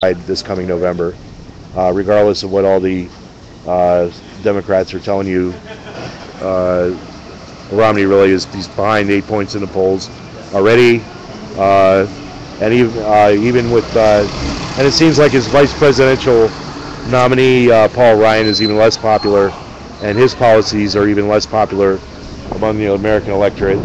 this coming November, uh, regardless of what all the uh, Democrats are telling you. Uh, Romney really is he's behind eight points in the polls already, uh, and even uh, even with uh, and it seems like his vice presidential nominee Paul Ryan is even less popular, and his policies are even less popular among the American electorate.